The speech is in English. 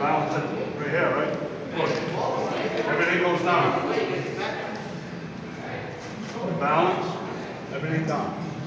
balance it right here, right? Look, everything goes down. Balance, everything down.